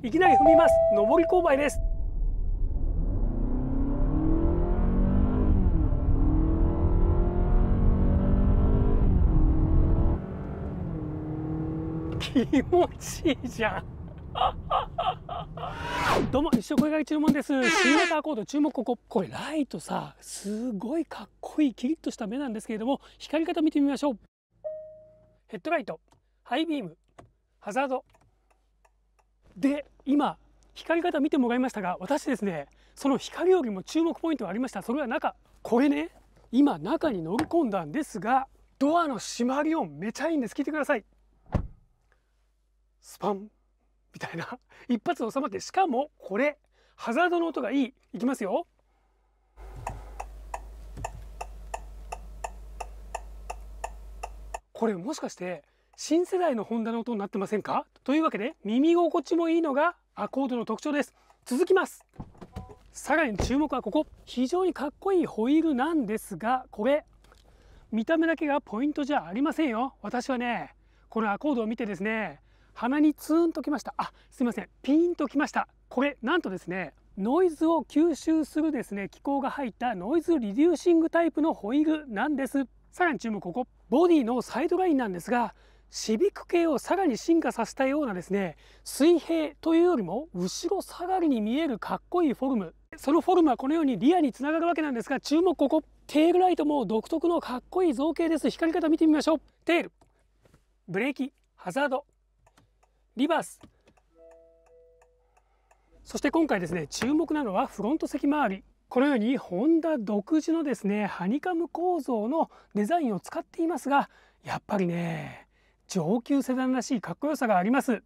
いきなり踏みます。上り勾配です。気持ちいいじゃん。どうも一生声が注文です。新型アコード注目。こここれライトさ。すごいかっこいいキリッとした目なんですけれども光り方見てみましょう。ヘッドライト。ハイビーム。ハザード。で今光り方見てもらいましたが私ですねその光よりも注目ポイントがありました。それは中。これね今中に乗り込んだんですがドアの閉まり音めちゃいいんです。聞いてください。スパン。みたいな。一発収まってしかもこれハザードの音がいい。いきますよ。これもしかして新世代のホンダの音になってませんか？というわけで耳心地もいいのがアコードの特徴です。続きます。さらに注目はここ。非常にかっこいいホイールなんですがこれ見た目だけがポイントじゃありませんよ。私はねこのアコードを見てですね鼻にツーンときました。あすいません。ピーンときました。これなんとですねノイズを吸収するですね機構が入ったノイズリデューシングタイプのホイールなんです。さらに注目ここ。ボディのサイドラインなんですがシビック系をさらに進化させたようなですね水平というよりも後ろ下がりに見えるかっこいいフォルム。そのフォルムはこのようにリアにつながるわけなんですが注目ここテールライトも独特のかっこいい造形です。光り方見てみましょう。テール。ブレーキ。ハザード。リバース。そして今回ですね注目なのはフロント席周り。このようにホンダ独自のですねハニカム構造のデザインを使っていますがやっぱりね上級セダンらしいかっこよさがあります。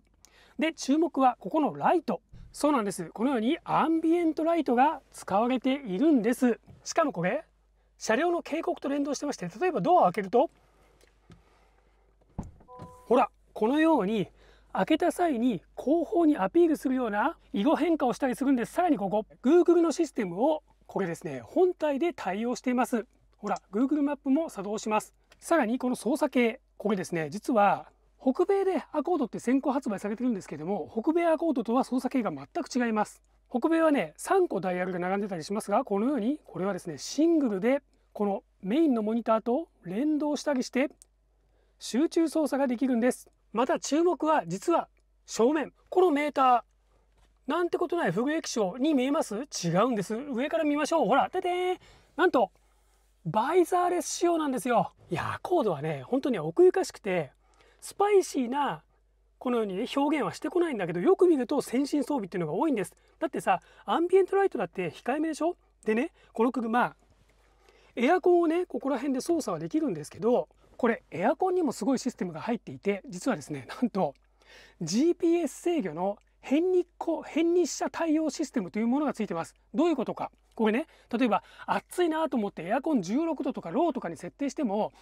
で注目はここのライト。そうなんです。このようにアンビエントライトが使われているんです。しかもこれ車両の警告と連動してまして例えばドアを開けるとほらこのように開けた際に後方にアピールするような色変化をしたりするんです。さらにここ Google のシステムをこれですね本体で対応しています。ほら Google マップも作動します。さらにこの操作系。これですね実は北米でアコードって先行発売されてるんですけども北米アコードとは操作系が全く違います。北米はね3個ダイヤルが並んでたりしますがこのようにこれはですねシングルでこのメインのモニターと連動したりして集中操作ができるんです。また注目は実は正面。このメーター。なんてことない不具液晶に見えます？違うんです。上から見ましょう。ほらててなんとバイザーレス仕様なんですよ。いやコードはね本当に奥ゆかしくてスパイシーなこのようにね表現はしてこないんだけどよく見ると先進装備っていうのが多いんです。だってさアンビエントライトだって控えめでしょ？でねこの車エアコンをねここら辺で操作はできるんですけどこれエアコンにもすごいシステムが入っていて実はですねなんと GPS 制御の変日光変日射対応システムというものがついてます。どういうことか。これね。例えば暑いなと思ってエアコン16度とかローとかに設定しても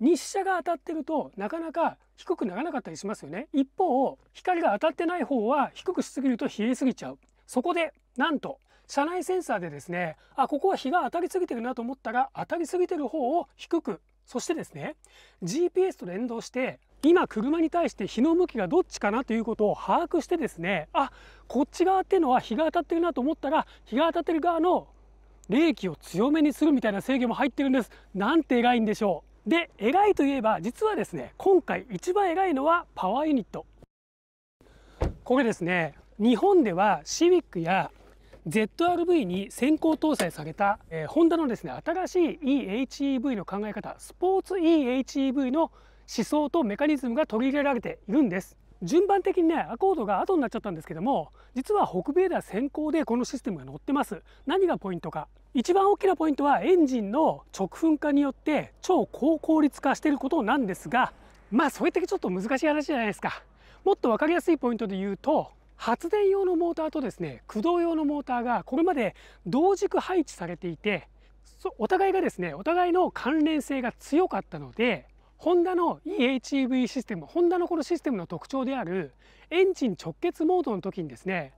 日射が当たってるとなかなか低くならなかったりしますよね。一方光が当たってない方は低くしすぎると冷えすぎちゃう。そこでなんと車内センサーでですねあここは日が当たりすぎてるなと思ったら当たりすぎてる方を低く。そしてですね GPS と連動して今車に対して日の向きがどっちかなということを把握してですねあこっち側っていうのは日が当たってるなと思ったら日が当たってる側の冷気を強めにするみたいな制御も入ってるんです。なんて偉いんでしょう。で偉いといえば実はですね今回一番偉いのはパワーユニット。これですね日本ではシビックや ZRV に先行搭載された、えー、ホンダのですね新しい eHEV の考え方スポーツ eHEV の思想とメカニズムが取り入れられているんです。順番的にねアコードが後になっちゃったんですけども実は北米では先行でこのシステムが載ってます。何がポイントか。一番大きなポイントはエンジンの直噴化によって超高効率化していることなんですがまあそれってちょっと難しい話じゃないですか。もっと分かりやすいポイントで言うと発電用のモーターとですね駆動用のモーターがこれまで同軸配置されていてお互いがですねお互いの関連性が強かったのでホンダの eHEV システムホンダのこのシステムの特徴であるエンジン直結モードの時にですね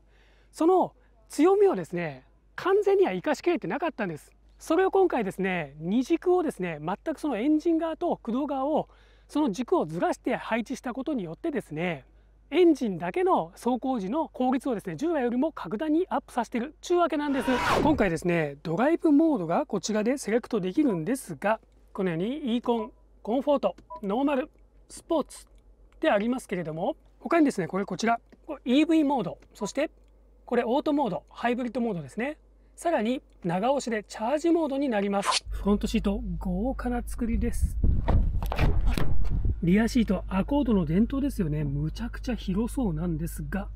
その強みをですね完全には生かしきれてなかったんです。それを今回ですね二軸をですね全くそのエンジン側と駆動側をその軸をずらして配置したことによってですねエンジンだけの走行時の効率をですね従来よりも格段にアップさせている。というわけなんです。今回ですねドライブモードがこちらでセレクトできるんですがこのように e コンコンフォートノーマルスポーツでありますけれども他にですねこれこちら EV モードそしてこれオートモードハイブリッドモードですね。さらに長押しでチャージモードになります。フロントシート豪華な作りです。リアシートアコードの伝統ですよね。むちゃくちゃ広そうなんですが。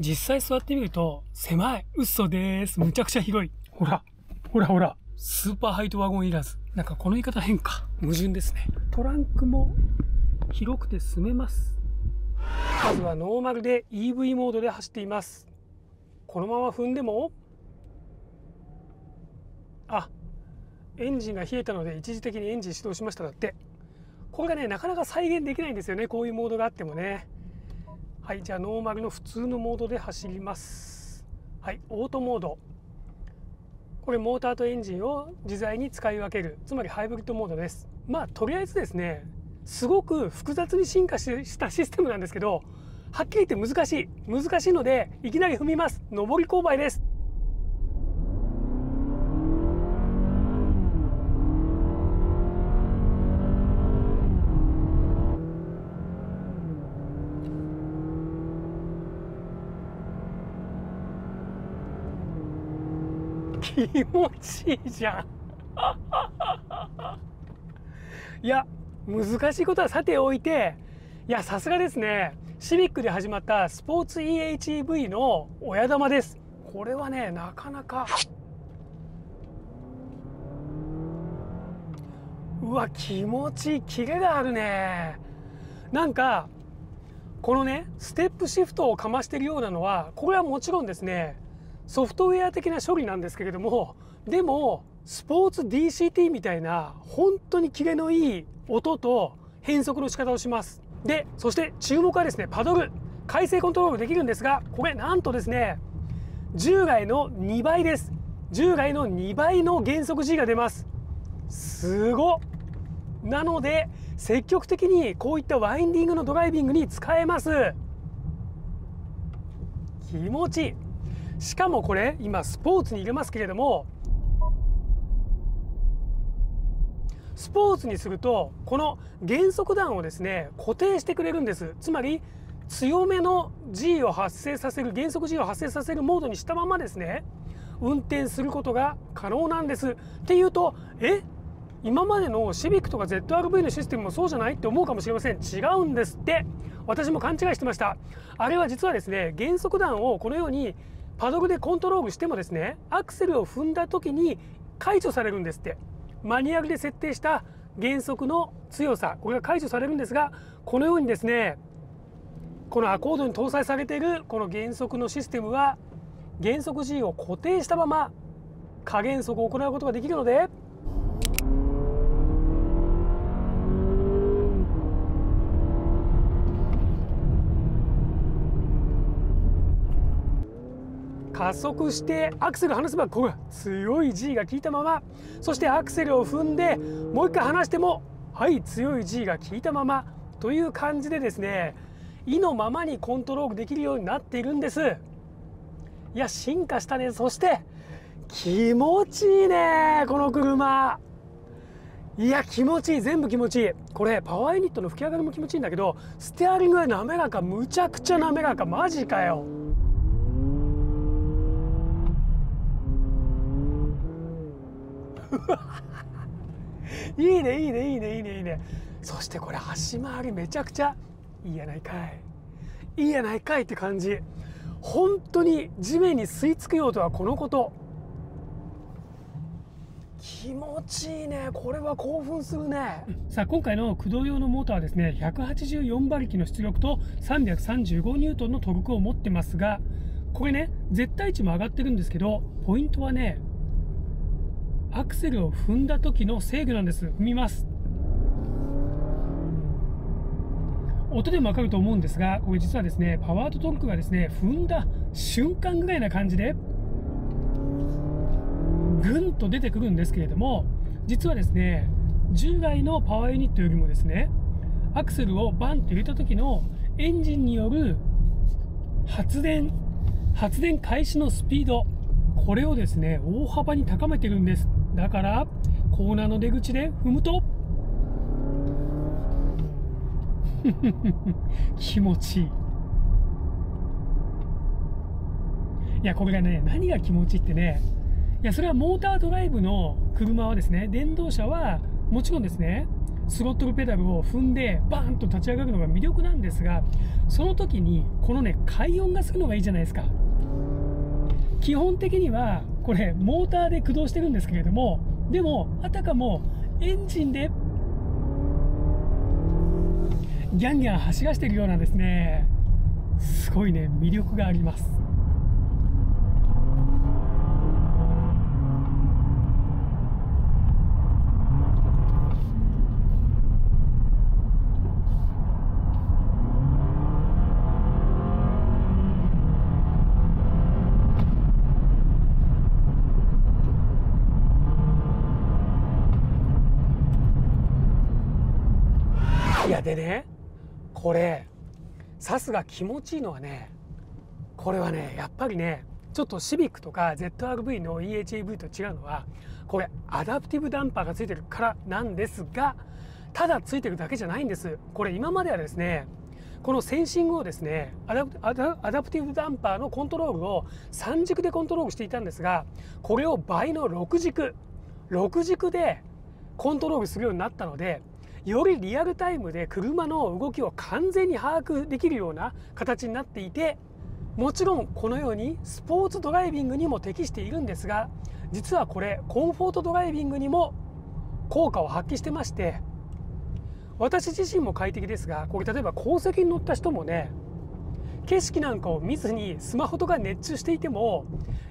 実際座ってみると狭い。嘘です。むちゃくちゃ広い。ほらほらほら。スーパーハイトワゴンいらず。なんかこの言い方変か。矛盾ですね。トランクも広くて住めます。まずはノーマルで EV モードで走っています。このまま踏んでもあエンジンが冷えたので一時的にエンジン始動しましただって。これがねなかなか再現できないんですよね。こういうモードがあってもね。はいじゃあノーマルの普通のモードで走ります。はいオートモード。これモーターとエンジンを自在に使い分ける。つまりハイブリッドモードです。まあとりあえずですねすごく複雑に進化したシステムなんですけどはっきり言って難しい。難しいのでいきなり踏みます。上り勾配です。気持ちいいじゃん。いや難しいことはさておいて。いやさすがですね。シビックで始まったスポーツ EHEV の親玉です。これはねなかなか。うわ気持ちいいキレがあるね。なんかこのねステップシフトをかましてるようなのはこれはもちろんですね。ソフトウェア的な処理なんですけれどもでもスポーツ DCT みたいな本当にキレのいい音と変速の仕方をします。でそして注目はですねパドル回生コントロールできるんですがこれなんとですね従来の2倍です。従来の2倍の減速 G が出ます。すごなので積極的にこういったワインディングのドライビングに使えます。気持ちいい。しかもこれ今スポーツに入れますけれどもスポーツにするとこの減速弾をですね固定してくれるんです。つまり強めの G を発生させる減速 G を発生させるモードにしたままですね運転することが可能なんです。っていうとえ？今までのシビックとか ZRV のシステムもそうじゃないって思うかもしれません。違うんですって。私も勘違いしてました。あれは実はですね減速弾をこのようにパドルでコントロールしてもですねアクセルを踏んだ時に解除されるんですって。マニュアルで設定した減速の強さこれが解除されるんですがこのようにですねこのアコードに搭載されているこの減速のシステムは減速 G を固定したまま加減速を行うことができるので加速してアクセル離せばこう強い G が効いたまま。そしてアクセルを踏んでもう一回離してもはい強い G が効いたままという感じでですね意のままにコントロールできるようになっているんです。いや進化したね。そして気持ちいいねこの車。いや気持ちいい。全部気持ちいい。これパワーユニットの吹き上がりも気持ちいいんだけどステアリングが滑らか。むちゃくちゃ滑らか。マジかよ。いいねいいねいいねいいねいいね。そしてこれ端回りめちゃくちゃいいやないかい。いいやないかいって感じ。本当に地面に吸い付くようとはこのこと。気持ちいいね。これは興奮するね。さあ今回の駆動用のモーターはですね184馬力の出力と335ニュートンのトルクを持ってますがこれね絶対値も上がってるんですけどポイントはねアクセルを踏んだ時の制御なんです。踏みます。音でもわかると思うんですがこれ実はですねパワーとトルクがですね踏んだ瞬間ぐらいな感じでぐんと出てくるんですけれども実はですね従来のパワーユニットよりもですねアクセルをバンと入れた時のエンジンによる発電発電開始のスピードこれをですね大幅に高めてるんです。だからコーナーの出口で踏むと 気持ちいい。いやこれがね何が気持ちいいってねいやそれはモータードライブの車はですね電動車はもちろんですねスロットルペダルを踏んでバーンと立ち上がるのが魅力なんですがその時にこのね快音がするのがいいじゃないですか。基本的にはこれモーターで駆動してるんですけれどもでもあたかもエンジンでギャンギャン走らせてるようなですねすごいね魅力があります。いやでねこれさすが気持ちいいのはねこれはねやっぱりねちょっとシビックとか ZRV の e:HEV と違うのはこれアダプティブダンパーがついてるからなんですがただついてるだけじゃないんです。これ今まではですねこのセンシングをですねアダプティブダンパーのコントロールを3軸でコントロールしていたんですがこれを倍の6軸6軸でコントロールするようになったのでよりリアルタイムで車の動きを完全に把握できるような形になっていてもちろんこのようにスポーツドライビングにも適しているんですが実はこれコンフォートドライビングにも効果を発揮してまして私自身も快適ですがこれ例えば後席に乗った人もね景色なんかを見ずにスマホとか熱中していても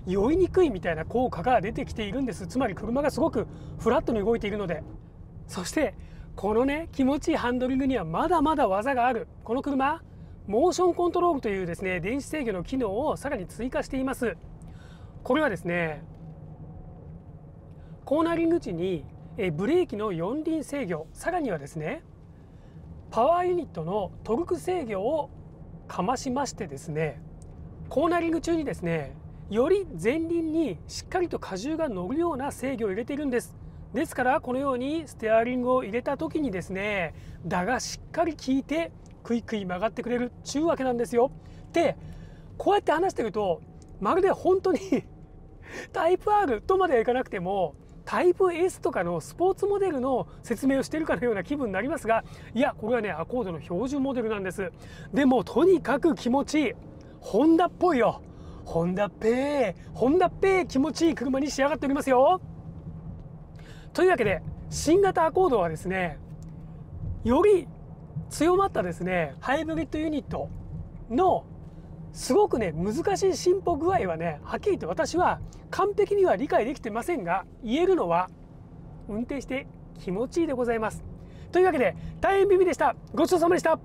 酔いにくいみたいな効果が出てきているんです。つまり車がすごくフラットに動いているので。そしてこのね気持ちいいハンドリングにはまだまだ技がある。この車モーションコントロールというですね電子制御の機能をさらに追加しています。これはですねコーナリング時にブレーキの四輪制御さらにはですねパワーユニットのトルク制御をかましましてですねコーナリング中にですねより前輪にしっかりと荷重が乗るような制御を入れているんです。ですからこのようにステアリングを入れた時にですねだがしっかり効いてクイクイ曲がってくれるっちゅうわけなんですよ。でこうやって話してるとまるで本当に タイプ R とまではいかなくてもタイプ S とかのスポーツモデルの説明をしているかのような気分になりますがいやこれはねアコードの標準モデルなんです。でもとにかく気持ちいい。ホンダっぽいよ。ホンダっぺー。ホンダっぺー気持ちいい車に仕上がっておりますよ。というわけで新型アコードはですねより強まったですねハイブリッドユニットのすごくね難しい進歩具合はねはっきり言って私は完璧には理解できてませんが言えるのは運転して気持ちいいでございます。というわけで大変ビビでしたごちそうさまでした